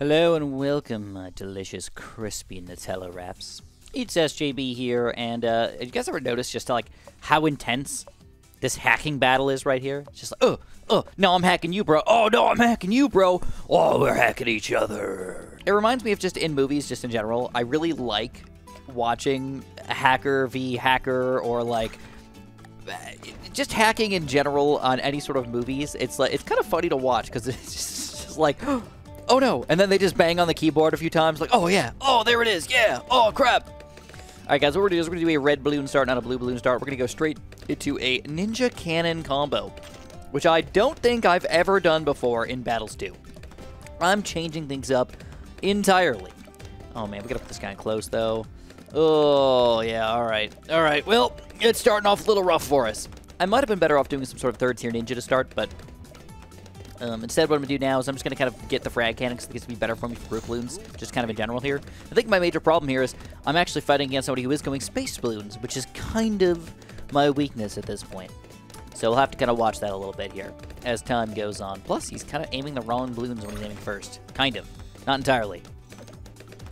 Hello and welcome, my delicious crispy Nutella wraps. It's SJB here, and uh, you guys ever noticed just like how intense this hacking battle is right here? It's just like, oh, oh, no, I'm hacking you, bro. Oh, no, I'm hacking you, bro. Oh, we're hacking each other. It reminds me of just in movies, just in general. I really like watching hacker v hacker or like just hacking in general on any sort of movies. It's like it's kind of funny to watch because it's just, just like. Oh no! And then they just bang on the keyboard a few times, like, oh yeah, oh there it is, yeah, oh crap. All right, guys, what we're gonna do is we're gonna do a red balloon start, not a blue balloon start. We're gonna go straight into a ninja cannon combo, which I don't think I've ever done before in Battles 2. I'm changing things up entirely. Oh man, we gotta put this guy in close though. Oh yeah, all right, all right. Well, it's starting off a little rough for us. I might have been better off doing some sort of third tier ninja to start, but um, instead, what I'm going to do now is I'm just going to kind of get the frag cannon because I think it's going to be better for me for brute balloons, just kind of in general here. I think my major problem here is I'm actually fighting against somebody who is going space balloons, which is kind of my weakness at this point. So we'll have to kind of watch that a little bit here as time goes on. Plus, he's kind of aiming the wrong balloons when he's aiming first. Kind of. Not entirely.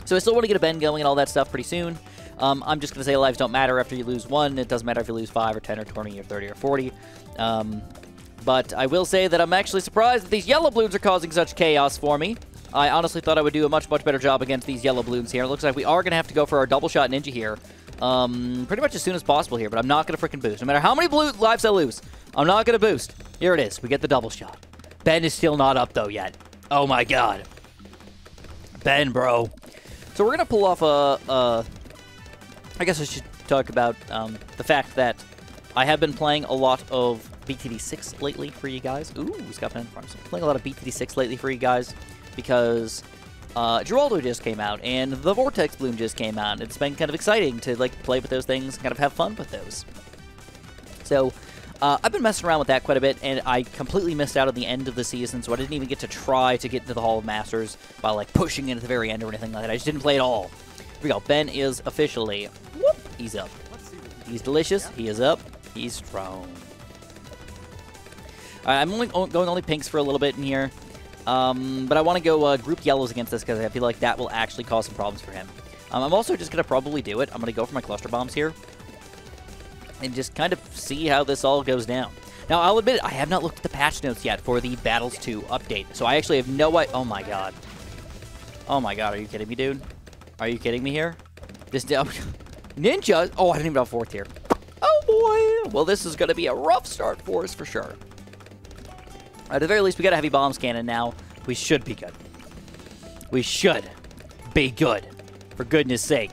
So I still want to get a bend going and all that stuff pretty soon. Um, I'm just going to say lives don't matter after you lose one. It doesn't matter if you lose 5 or 10 or 20 or 30 or 40. Um, but I will say that I'm actually surprised that these yellow balloons are causing such chaos for me. I honestly thought I would do a much, much better job against these yellow balloons here. It looks like we are going to have to go for our double shot ninja here. Um, pretty much as soon as possible here, but I'm not going to freaking boost. No matter how many blue lives I lose, I'm not going to boost. Here it is. We get the double shot. Ben is still not up, though, yet. Oh, my God. Ben, bro. So we're going to pull off a, a... I guess I should talk about um, the fact that I have been playing a lot of BTD6 lately for you guys. Ooh, Scott Pen Farms. Playing a lot of BTD6 lately for you guys because uh, Geraldo just came out and the Vortex Bloon just came out. It's been kind of exciting to like play with those things kind of have fun with those. So uh, I've been messing around with that quite a bit, and I completely missed out on the end of the season, so I didn't even get to try to get into the Hall of Masters by like pushing in at the very end or anything like that. I just didn't play at all. Here we go. Ben is officially, whoop, he's up. He's delicious. He is up. He's strong. I'm only going only pinks for a little bit in here. Um, but I want to go uh, group yellows against this because I feel like that will actually cause some problems for him. Um, I'm also just going to probably do it. I'm going to go for my cluster bombs here. And just kind of see how this all goes down. Now, I'll admit, I have not looked at the patch notes yet for the Battles 2 update. So I actually have no idea. Oh my god. Oh my god, are you kidding me, dude? Are you kidding me here? This Ninja? Oh, I didn't even have fourth here. Oh boy. Well, this is going to be a rough start for us for sure. At the very least, we got a heavy bombs cannon now. We should be good. We should be good. For goodness sake.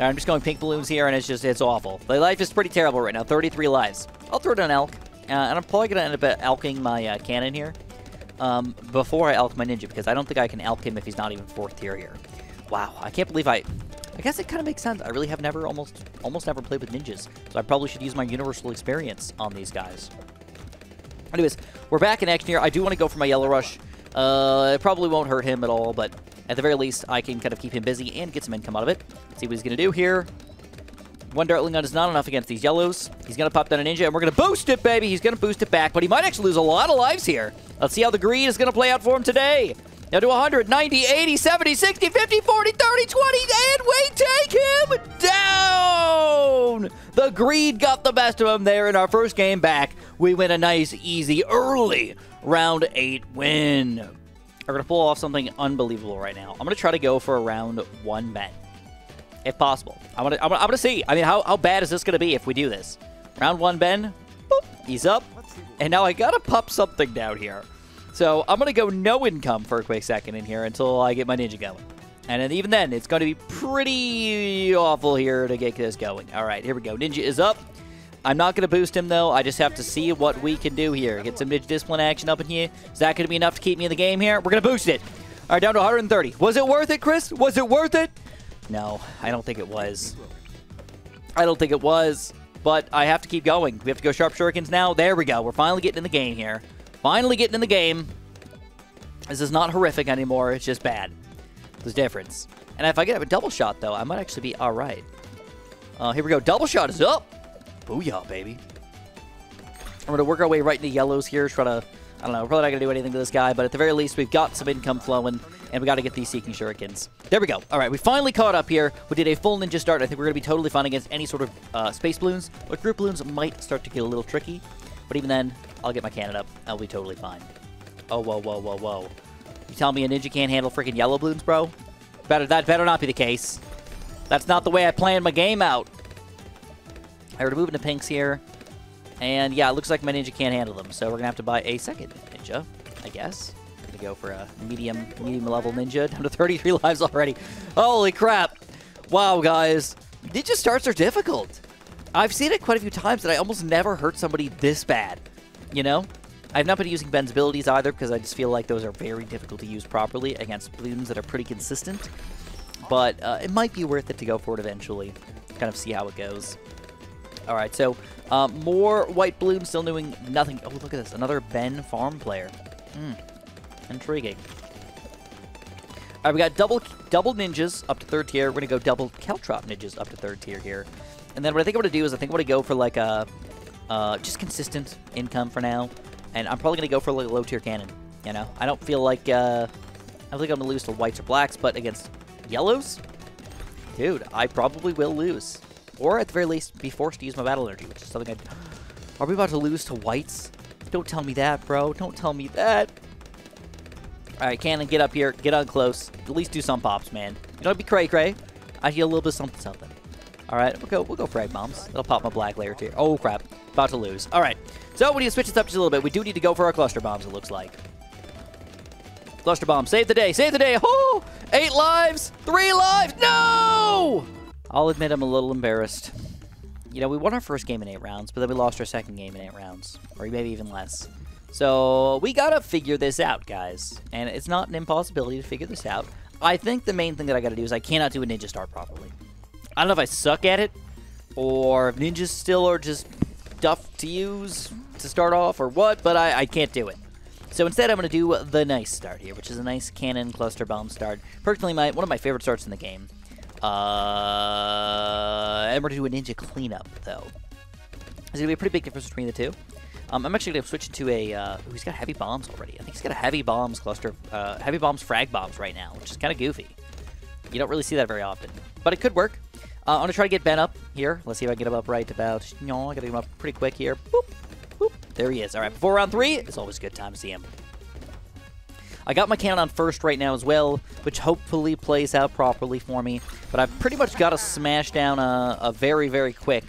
I'm just going pink balloons here, and it's just, it's awful. The life is pretty terrible right now. 33 lives. I'll throw it on Alch. Uh, and I'm probably going to end up alching my uh, cannon here um, before I alch my ninja, because I don't think I can alch him if he's not even fourth tier here. Wow, I can't believe I... I guess it kind of makes sense. I really have never almost almost never played with ninjas, so I probably should use my universal experience on these guys. Anyways, we're back in action here. I do want to go for my Yellow Rush. Uh, it probably won't hurt him at all, but at the very least, I can kind of keep him busy and get some income out of it. see what he's going to do here. One Dartling Gun is not enough against these yellows. He's going to pop down a Ninja, and we're going to boost it, baby. He's going to boost it back, but he might actually lose a lot of lives here. Let's see how the green is going to play out for him today. Now to 100, 90, 80, 70, 60, 50, 40, 30, 20, and we take him down! The greed got the best of him there in our first game back. We win a nice, easy, early round 8 win. We're going to pull off something unbelievable right now. I'm going to try to go for a round 1 Ben, if possible. I'm going to I'm gonna, see. I mean, how, how bad is this going to be if we do this? Round 1 Ben, boop, he's up. And now I got to pop something down here. So I'm going to go no income for a quick second in here until I get my ninja going. And even then, it's going to be pretty awful here to get this going. All right, here we go. Ninja is up. I'm not going to boost him, though. I just have to see what we can do here. Get some Ninja Discipline action up in here. Is that going to be enough to keep me in the game here? We're going to boost it. All right, down to 130. Was it worth it, Chris? Was it worth it? No, I don't think it was. I don't think it was, but I have to keep going. We have to go Sharp Shurikens now. There we go. We're finally getting in the game here. Finally getting in the game. This is not horrific anymore. It's just bad. There's difference. And if I get a double shot, though, I might actually be all right. Uh, here we go. Double shot is up. Booyah, baby. I'm going to work our way right into yellows here. Try to, I don't know, probably not going to do anything to this guy, but at the very least, we've got some income flowing. and we got to get these Seeking Shurikens. There we go. All right, we finally caught up here. We did a full ninja start. I think we're going to be totally fine against any sort of uh, space balloons, but group balloons might start to get a little tricky. But even then, I'll get my cannon up. I'll be totally fine. Oh, whoa, whoa, whoa, whoa. You tell me a ninja can't handle freaking yellow balloons, bro? Better That better not be the case. That's not the way I planned my game out. I are moving to pinks here. And yeah, it looks like my ninja can't handle them, so we're to have to buy a second ninja, I guess. I'm to go for a medium, medium level ninja, down to 33 lives already. Holy crap. Wow, guys. Ninja starts are difficult. I've seen it quite a few times that I almost never hurt somebody this bad, you know? I've not been using Ben's abilities either because I just feel like those are very difficult to use properly against balloons that are pretty consistent. But uh, it might be worth it to go for it eventually, kind of see how it goes. All right, so um, more white balloons still doing nothing. Oh, look at this. Another Ben farm player. Hmm. Intriguing. All right, we got double double ninjas up to third tier. We're going to go double Caltrop ninjas up to third tier here. And then what I think I'm going to do is I think I'm going to go for like a uh, just consistent income for now. And I'm probably going to go for like a low tier cannon. You know, I don't feel like uh, I think I'm going to lose to whites or blacks, but against yellows, dude, I probably will lose. Or at the very least, be forced to use my battle energy, which is something I... Are we about to lose to whites? Don't tell me that, bro. Don't tell me that. Alright, Cannon, get up here. Get on close. At least do some pops, man. You don't be cray-cray. I hear a little bit something something something. Alright, we'll go we'll go frag bombs. That'll pop my black layer too. Oh crap. About to lose. Alright. So we need to switch this up just a little bit. We do need to go for our cluster bombs, it looks like. Cluster bomb. Save the day. Save the day. Eight lives! Three lives! No! I'll admit I'm a little embarrassed. You know, we won our first game in eight rounds, but then we lost our second game in eight rounds. Or maybe even less. So we gotta figure this out, guys. And it's not an impossibility to figure this out. I think the main thing that I gotta do is I cannot do a ninja start properly. I don't know if I suck at it, or if ninjas still are just duff to use to start off, or what, but I, I can't do it. So instead, I'm going to do the nice start here, which is a nice cannon cluster bomb start. Personally, my one of my favorite starts in the game. Uh, we're going to do a ninja cleanup, though. There's going to be a pretty big difference between the two. Um, I'm actually going to switch into a... Uh, he's got heavy bombs already. I think he's got a heavy bombs cluster... Uh, heavy bombs frag bombs right now, which is kind of goofy. You don't really see that very often. But it could work. Uh, I'm going to try to get Ben up here. Let's see if I can get him up right about... No, I got to get him up pretty quick here. Boop, boop. There he is. All right, before round three, it's always a good time to see him. I got my cannon on first right now as well, which hopefully plays out properly for me. But I've pretty much got to smash down a, a very, very quick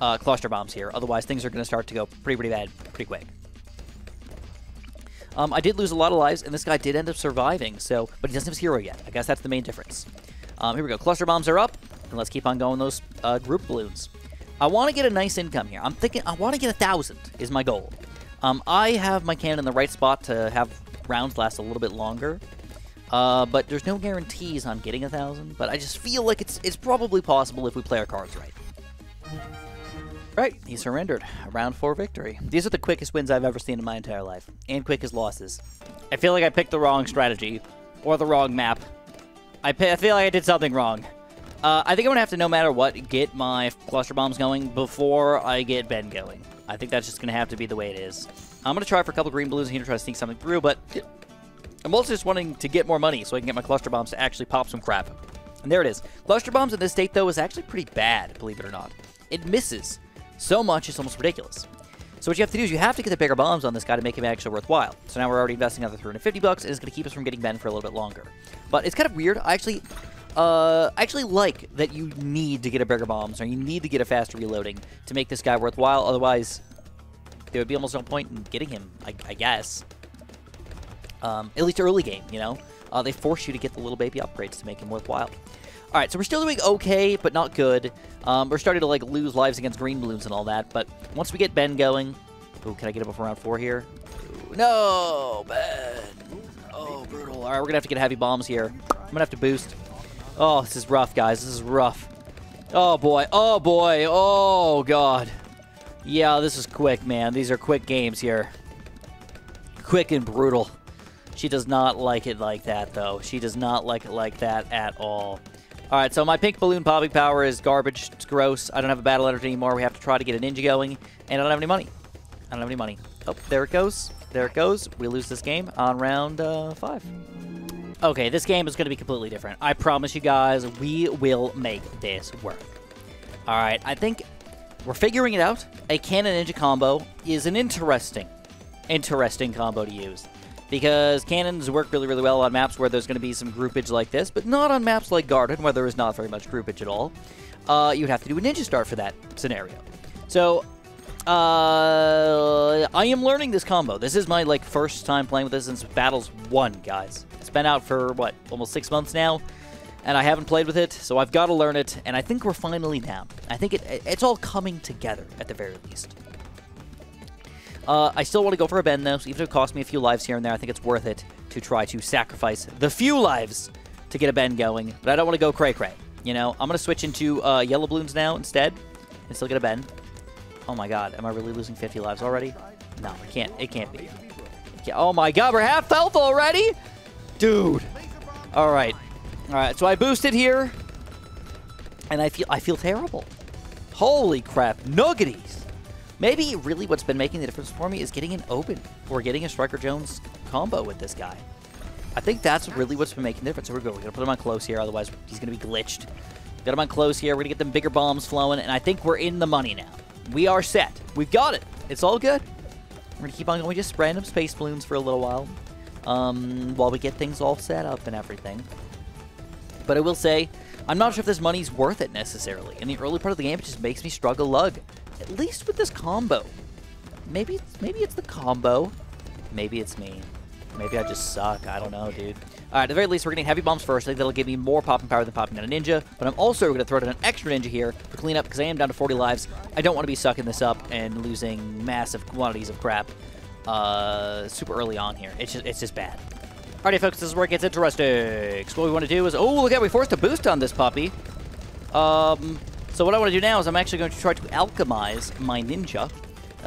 uh, cluster bombs here. Otherwise, things are going to start to go pretty, pretty bad pretty quick. Um, I did lose a lot of lives, and this guy did end up surviving, so but he doesn't have his hero yet. I guess that's the main difference. Um, here we go. Cluster bombs are up, and let's keep on going those uh, group balloons. I want to get a nice income here. I'm thinking I want to get a thousand is my goal. Um, I have my cannon in the right spot to have rounds last a little bit longer. Uh, but there's no guarantees on getting a thousand. But I just feel like it's it's probably possible if we play our cards right. Right, he surrendered. A round four victory. These are the quickest wins I've ever seen in my entire life, and quickest losses. I feel like I picked the wrong strategy, or the wrong map. I, I feel like I did something wrong. Uh, I think I'm going to have to, no matter what, get my cluster bombs going before I get Ben going. I think that's just going to have to be the way it is. I'm going to try for a couple green balloons here to try to sneak something through, but I'm also just wanting to get more money so I can get my cluster bombs to actually pop some crap. And there it is. Cluster bombs in this state, though, is actually pretty bad, believe it or not. It misses so much, it's almost ridiculous. So what you have to do is you have to get the bigger bombs on this guy to make him actually worthwhile. So now we're already investing another 350 bucks, and it's going to keep us from getting Ben for a little bit longer. But it's kind of weird. I actually, uh, I actually like that you need to get a bigger bombs, or you need to get a faster reloading to make this guy worthwhile. Otherwise, there would be almost no point in getting him, I, I guess. Um, at least early game, you know? Uh, they force you to get the little baby upgrades to make him worthwhile. All right, so we're still doing okay, but not good. Um, we're starting to like lose lives against green balloons and all that, but once we get Ben going... Ooh, can I get him up round four here? No, Ben! Oh, brutal. All right, we're going to have to get heavy bombs here. I'm going to have to boost. Oh, this is rough, guys. This is rough. Oh, boy. Oh, boy. Oh, God. Yeah, this is quick, man. These are quick games here. Quick and brutal. She does not like it like that, though. She does not like it like that at all. All right, so my pink balloon popping power is garbage. It's gross. I don't have a battle energy anymore. We have to try to get a ninja going, and I don't have any money. I don't have any money. Oh, there it goes. There it goes. We lose this game on round uh, five. Okay, this game is going to be completely different. I promise you guys, we will make this work. All right, I think we're figuring it out. A cannon ninja combo is an interesting, interesting combo to use. Because cannons work really, really well on maps where there's going to be some groupage like this, but not on maps like Garden, where there is not very much groupage at all. Uh, you'd have to do a ninja start for that scenario. So, uh, I am learning this combo. This is my, like, first time playing with this since Battles 1, guys. Been out for, what, almost six months now? and I haven't played with it, so I've got to learn it, and I think we're finally now. I think it, it's all coming together, at the very least. Uh, I still want to go for a bend, though, so even if it costs me a few lives here and there, I think it's worth it to try to sacrifice the few lives to get a bend going, but I don't want to go cray-cray. You know, I'm going to switch into uh, yellow balloons now instead and still get a bend. Oh my god, am I really losing 50 lives already? No, it can't. It can't be. oh my god, we're half health already? Dude. All right. All right, so I boosted here, and I feel I feel terrible. Holy crap, nuggeties! Maybe really what's been making the difference for me is getting an Obyn or getting a Striker Jones combo with this guy. I think that's really what's been making the difference. So we're going. We're gonna put him on close here, otherwise he's gonna be glitched. Got him on close here. We're gonna get them bigger bombs flowing, and I think we're in the money now. We are set. We've got it. It's all good. We're gonna keep on going, We just random space balloons for a little while, um, while we get things all set up and everything. But I will say, I'm not sure if this money's worth it necessarily. In the early part of the game, it just makes me struggle lug. At least with this combo. Maybe, maybe it's the combo. Maybe it's me. Maybe I just suck. I don't know, dude. All right, at the very least, we're getting heavy bombs first. I think that'll give me more popping power than popping down a ninja. But I'm also going to throw down an extra ninja here for cleanup because I am down to 40 lives. I don't want to be sucking this up and losing massive quantities of crap uh, super early on here. It's just, it's just bad. Alrighty, folks, this is where it gets interesting. So what we want to do is... Oh, look at We forced a boost on this puppy. Um, so what I want to do now is I'm actually going to try to alchemize my ninja.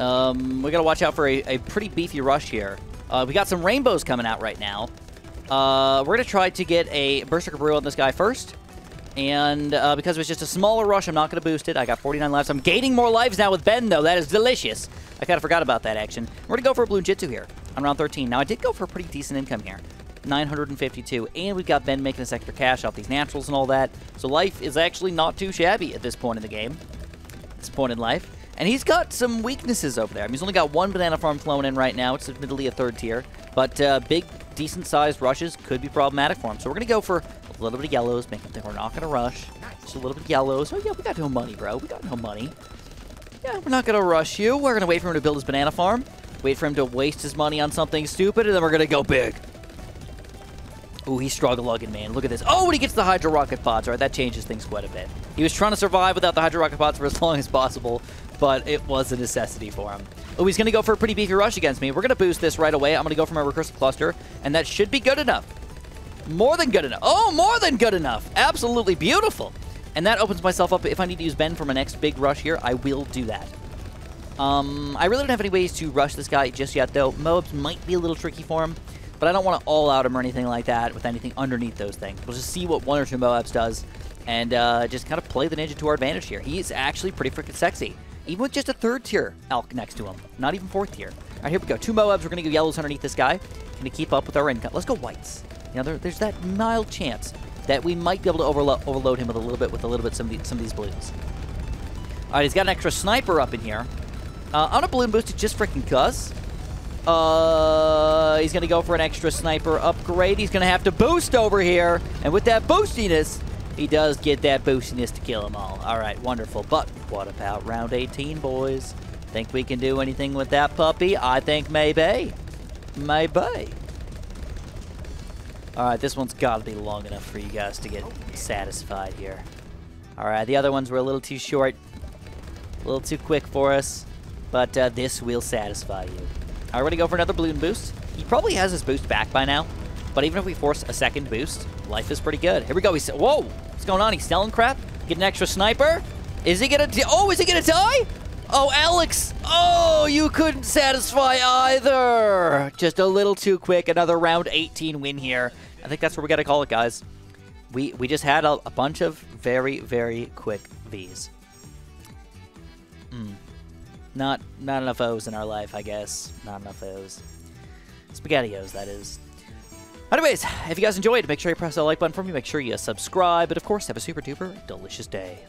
Um, we got to watch out for a, a, pretty beefy rush here. Uh, we got some rainbows coming out right now. Uh, we're going to try to get a Berserker Brew on this guy first. And uh, because it was just a smaller rush, I'm not going to boost it. I got 49 lives. I'm gaining more lives now with Ben, though. That is delicious. I kind of forgot about that action. We're going to go for a Bloonjitsu here on round 13. Now, I did go for a pretty decent income here. 952. And we've got Ben making us extra cash off these naturals and all that. So life is actually not too shabby at this point in the game. This point in life. And he's got some weaknesses over there. I mean, he's only got one banana farm flowing in right now. It's admittedly a third tier. But uh, big, decent-sized rushes could be problematic for him. So we're going to go for a little bit of yellows, make him think we're not going to rush. Just a little bit of yellows. Oh, yeah, we got no money, bro. We got no money. Yeah, we're not going to rush you. We're going to wait for him to build his banana farm. Wait for him to waste his money on something stupid, and then we're going to go big. Ooh, he's struggle lugging, man. Look at this. Oh, and he gets the Hydro Rocket Pods. All right, that changes things quite a bit. He was trying to survive without the Hydro Rocket Pods for as long as possible, but it was a necessity for him. Oh, he's going to go for a pretty beefy rush against me. We're going to boost this right away. I'm going to go for my Recursive Cluster, and that should be good enough. More than good enough. Oh, more than good enough. Absolutely beautiful. And that opens myself up. If I need to use Ben for my next big rush here, I will do that. Um, I really don't have any ways to rush this guy just yet, though. Moabs might be a little tricky for him. But I don't want to all out him or anything like that with anything underneath those things. We'll just see what one or two Moabs does and uh, just kind of play the ninja to our advantage here. He's actually pretty freaking sexy. Even with just a third tier alch next to him. Not even fourth tier. All right, here we go. Two Moabs. We're going to go yellows underneath this guy. Going to keep up with our income. Let's go whites. You know, there, there's that mild chance that we might be able to overlo overload him with a little bit with a little bit some of, the, some of these blues. All right, he's got an extra sniper up in here. Uh, on a balloon boost, it just freaking cuz. Uh, he's going to go for an extra sniper upgrade. He's going to have to boost over here. And with that boostiness, he does get that boostiness to kill them all. All right, wonderful. But what about round 18, boys? Think we can do anything with that puppy? I think maybe. Maybe. All right, this one's got to be long enough for you guys to get satisfied here. All right, the other ones were a little too short, a little too quick for us, but uh, this will satisfy you. Going to go for another balloon boost. He probably has his boost back by now, but even if we force a second boost, life is pretty good. Here we go. He's, whoa, what's going on? He's selling crap? Get an extra sniper? Is he going to, oh, is he going to die? Oh, Alex! Oh, you couldn't satisfy either! Just a little too quick. Another round 18 win here. I think that's what we got to call it, guys. We, we just had a, a bunch of very, very quick Vs. Hmm. Not not enough O's in our life, I guess. Not enough O's. SpaghettiOs, that is. Anyways, if you guys enjoyed, make sure you press that like button for me. Make sure you subscribe. And of course, have a super duper delicious day.